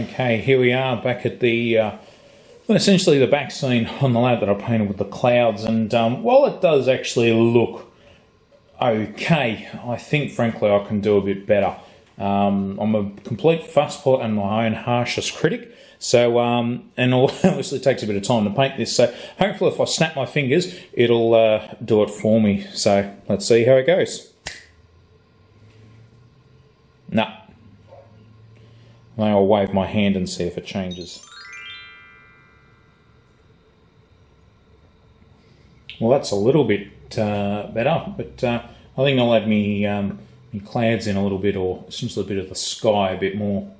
Okay, here we are back at the, uh, essentially the back scene on the lab that I painted with the clouds. And um, while it does actually look okay, I think frankly I can do a bit better. Um, I'm a complete fusspot and my own harshest critic. So, um, and obviously it takes a bit of time to paint this. So hopefully if I snap my fingers, it'll uh, do it for me. So let's see how it goes. Nah. I'll wave my hand and see if it changes. Well, that's a little bit uh, better, but uh, I think I'll add me, um, me clouds in a little bit, or essentially a bit of the sky a bit more.